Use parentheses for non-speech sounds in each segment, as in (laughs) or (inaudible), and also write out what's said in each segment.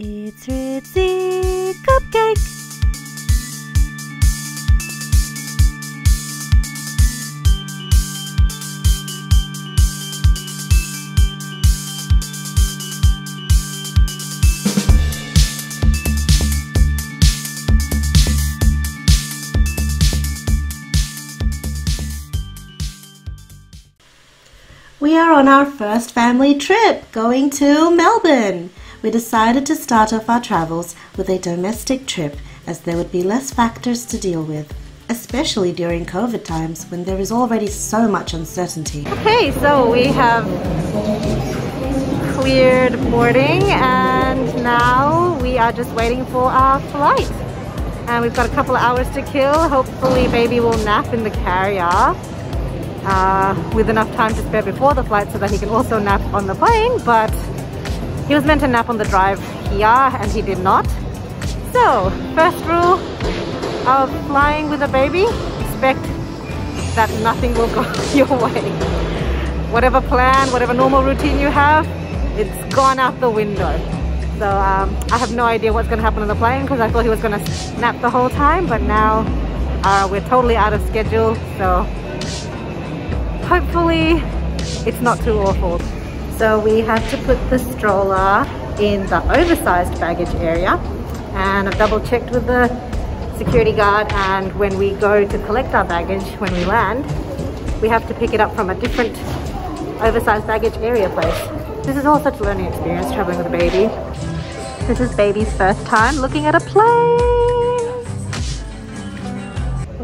It's Ritzy Cupcake! We are on our first family trip going to Melbourne. We decided to start off our travels with a domestic trip as there would be less factors to deal with, especially during COVID times when there is already so much uncertainty. Okay, so we have cleared boarding and now we are just waiting for our flight. And we've got a couple of hours to kill. Hopefully baby will nap in the carrier uh, with enough time to spare before the flight so that he can also nap on the plane but he was meant to nap on the drive here and he did not. So first rule of flying with a baby expect that nothing will go (laughs) your way. Whatever plan whatever normal routine you have it's gone out the window. So um, I have no idea what's going to happen on the plane because I thought he was going to nap the whole time but now uh, we're totally out of schedule so hopefully it's not too awful. So we had to put the stroller in the oversized baggage area and I've double checked with the security guard and when we go to collect our baggage when we land we have to pick it up from a different oversized baggage area place. This is all such a learning experience traveling with a baby. This is baby's first time looking at a plane.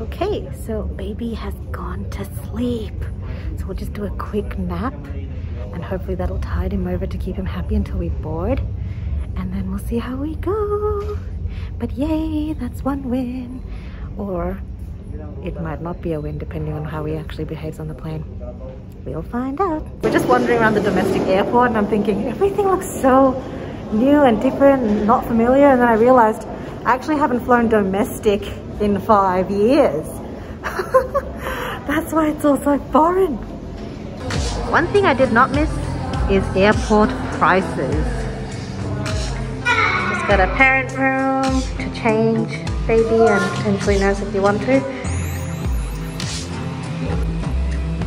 Okay, so baby has gone to sleep. So we'll just do a quick nap hopefully that'll tide him over to keep him happy until we board. And then we'll see how we go. But yay, that's one win. Or it might not be a win depending on how he actually behaves on the plane. We'll find out. We're just wandering around the domestic airport and I'm thinking everything looks so new and different and not familiar. And then I realized I actually haven't flown domestic in five years. (laughs) That's why it's all so foreign. One thing I did not miss is airport prices. Just got a parent room to change baby and potentially nurse if you want to.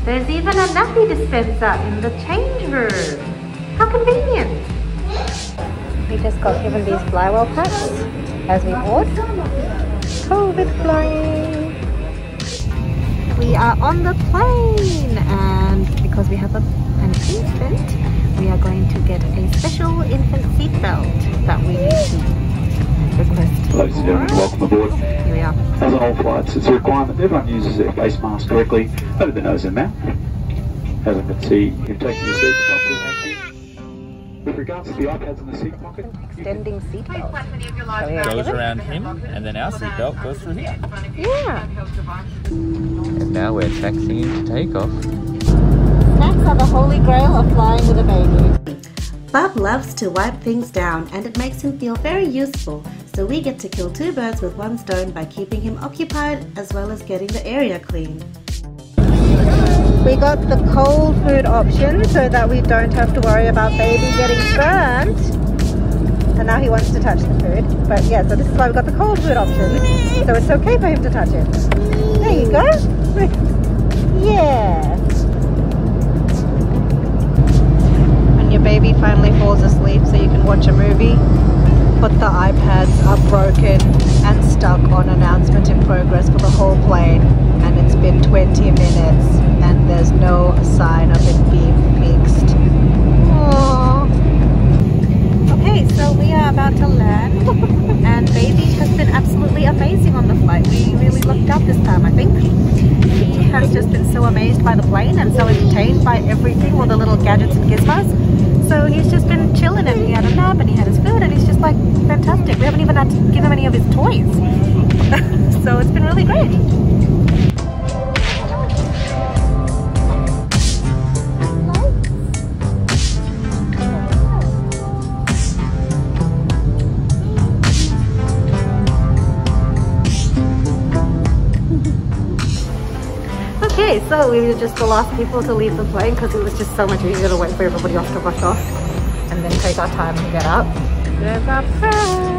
There's even a nappy dispenser in the change room. How convenient. We just got given these flywell packs as we board. COVID flying we are on the plane and because we have a, an infant we are going to get a special infant seat belt that we need to request Ladies and gentlemen, welcome aboard. Here we are. As on all flights, it's a requirement that everyone uses their face mask correctly over the nose and mouth. As I can see, you've taken your seats properly. With regards to the iPads in the seat pocket, Extending seat belt. goes around him, and then our seatbelt goes through here. Yeah. And now we're taxiing to take off. Snacks are the holy grail of flying with a baby. Bub loves to wipe things down and it makes him feel very useful, so we get to kill two birds with one stone by keeping him occupied as well as getting the area clean. We got the cold food option so that we don't have to worry about baby getting burnt. And now he wants to touch the food. But yeah, so this is why we got the cold food option. So it's okay for him to touch it. There you go. (laughs) yeah. Your baby finally falls asleep so you can watch a movie, but the iPads are broken and stuck on announcement in progress for the whole plane so it's been really great. Okay, so we were just the last people to leave the plane because it was just so much easier to wait for everybody else to rush off and then take our time to get up. There's our friend.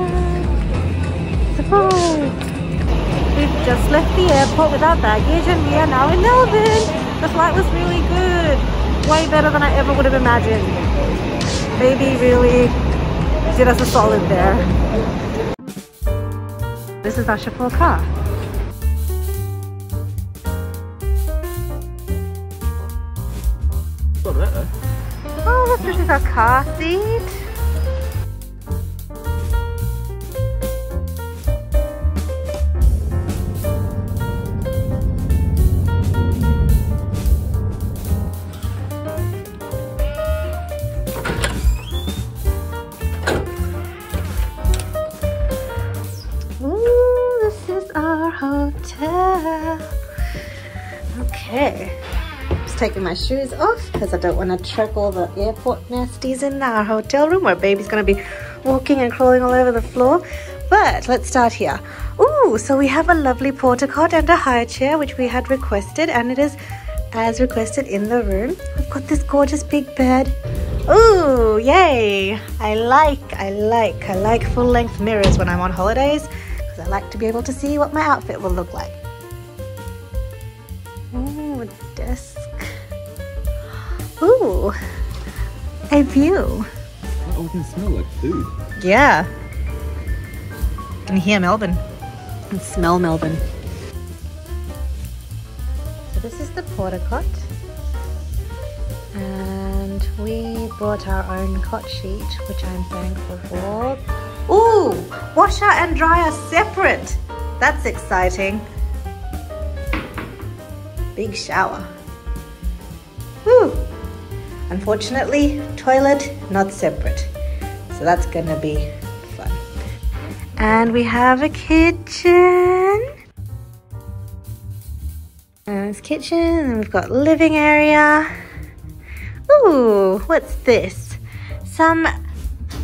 Just left the airport with our baggage and we are now in Melbourne. The flight was really good. Way better than I ever would have imagined. Baby really did us a solid there. This is our chauffeur car. Oh, look, this is our car seat. Okay. Just taking my shoes off because I don't want to trap all the airport nasties in our hotel room where baby's going to be walking and crawling all over the floor. But let's start here. Ooh, so we have a lovely porta cot and a high chair which we had requested and it is as requested in the room. I've got this gorgeous big bed. Ooh, yay! I like, I like, I like full length mirrors when I'm on holidays because I like to be able to see what my outfit will look like. Desk. Ooh, a view. Oh, it can smell like food. Yeah. Can hear Melbourne and smell Melbourne. So this is the porta cot. And we bought our own cot sheet, which I'm thankful for. Ooh, washer and dryer separate. That's exciting. Big shower. Whew. Unfortunately, toilet not separate. So that's gonna be fun. And we have a kitchen. It's kitchen, and we've got living area. Ooh, what's this? Some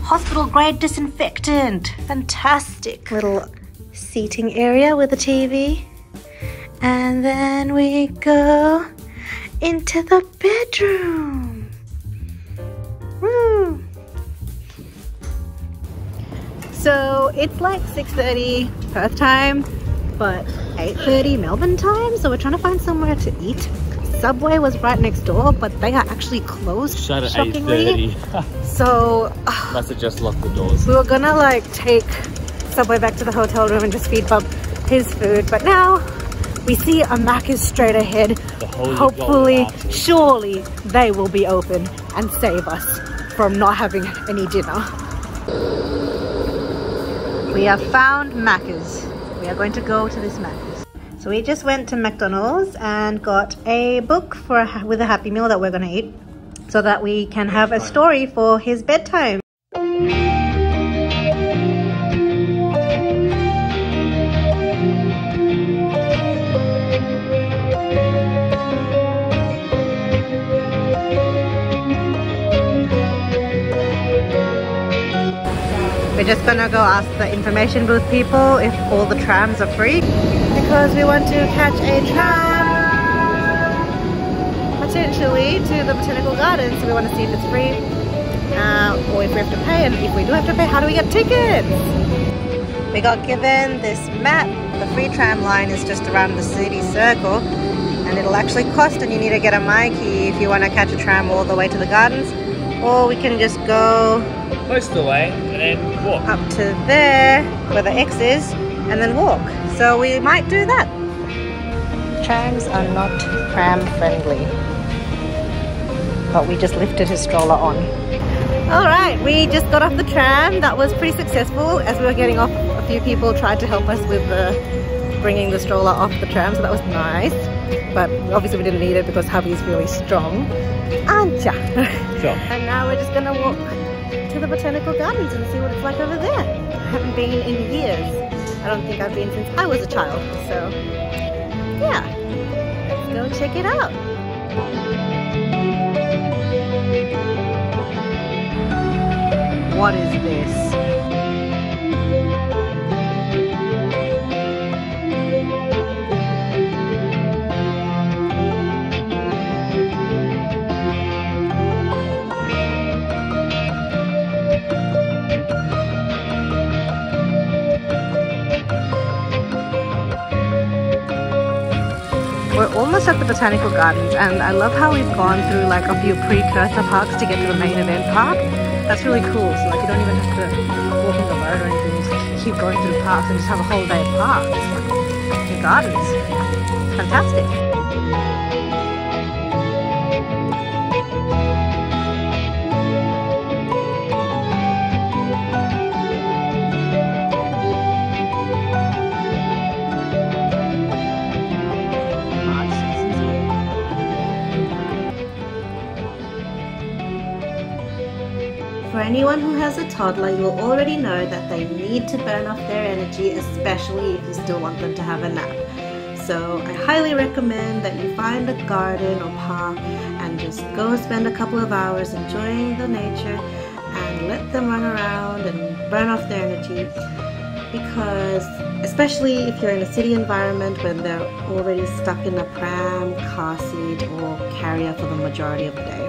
hospital grade disinfectant. Fantastic little seating area with a TV. And then we go into the bedroom. Woo! So it's like 6.30 Perth time, but 8.30 Melbourne time. So we're trying to find somewhere to eat. Subway was right next door, but they are actually closed, Shut at shockingly. 8.30. (laughs) So (laughs) Must have just locked the doors. we were gonna like take Subway back to the hotel room and just feed Bub his food, but now we see a Macca's straight ahead. Hopefully, surely they will be open and save us from not having any dinner. We have found Macca's. We are going to go to this Macca's. So we just went to McDonald's and got a book for a, with a Happy Meal that we're going to eat so that we can have a story for his bedtime. We're just gonna go ask the information booth people if all the trams are free because we want to catch a tram potentially to the botanical gardens. So we want to see if it's free uh, or if we have to pay. And if we do have to pay, how do we get tickets? We got given this map. The free tram line is just around the city circle and it'll actually cost and you need to get a myki if you want to catch a tram all the way to the gardens or we can just go Most of the way and then walk. up to there where the X is and then walk. So we might do that. Trams are not tram friendly. But we just lifted his stroller on. All right, we just got off the tram. That was pretty successful. As we were getting off, a few people tried to help us with the bringing the stroller off the tram, so that was nice. But obviously we didn't need it because hubby is really strong. Aren't ya? Sure. (laughs) And now we're just gonna walk to the botanical gardens and see what it's like over there. I haven't been in years. I don't think I've been since I was a child. So yeah, let's go check it out. What is this? We're almost at the Botanical Gardens and I love how we've gone through like a few precursor parks to get to the main event park. That's really cool. So like you don't even have to walk in the road or anything. You just keep going through the parks and just have a whole day of parks and gardens. Fantastic. Anyone who has a toddler, you will already know that they need to burn off their energy, especially if you still want them to have a nap. So I highly recommend that you find a garden or park and just go spend a couple of hours enjoying the nature and let them run around and burn off their energy because especially if you're in a city environment when they're already stuck in a pram, car seat or carrier for the majority of the day.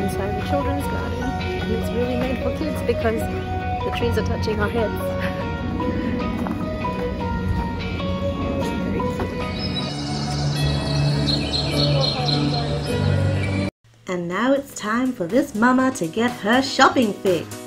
Inside the children's garden and it's really made for kids because the trees are touching our heads. And now it's time for this mama to get her shopping fix.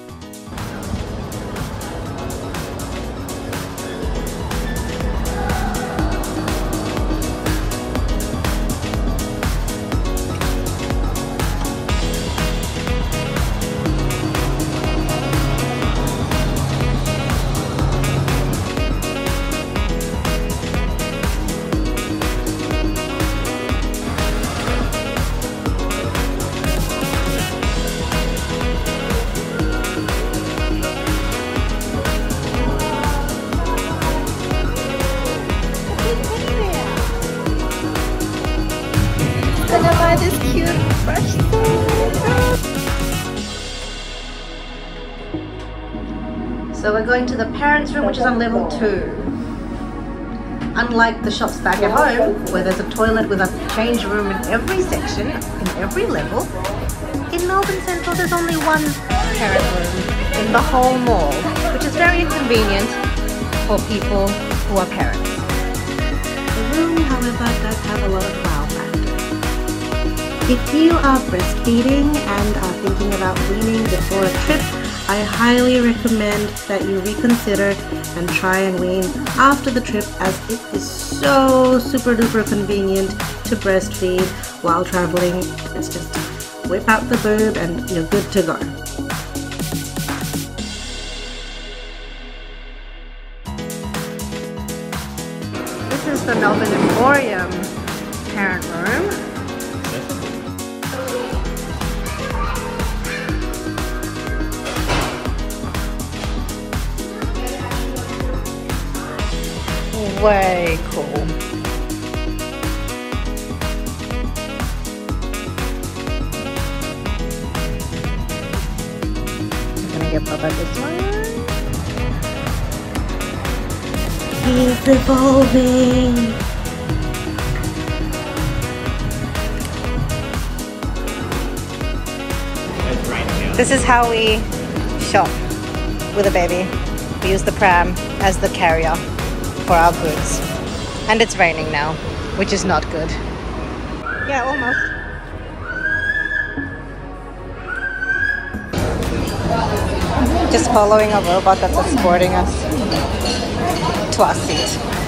Which is on level two. Unlike the shops back at home, where there's a toilet with a change room in every section, in every level, in Melbourne Central there's only one parent room in the whole mall, which is very inconvenient for people who are parents. The room, however, does have a lot of wow factor. If you are breastfeeding and are thinking about weaning before a trip, I highly recommend that you reconsider and try and wean after the trip as it is so super duper convenient to breastfeed while traveling. It's just whip out the boob and you're good to go. Way cool. I'm gonna get Bubba this one. He's evolving. This is how we shop with a baby. We use the pram as the carrier for our goods. And it's raining now, which is not good. Yeah, almost. Just following a robot that's escorting us to our seat.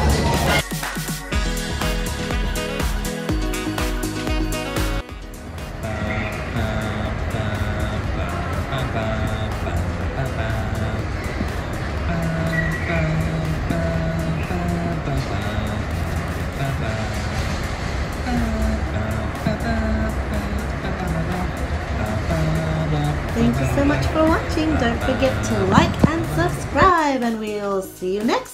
Don't forget to like and subscribe, and we'll see you next.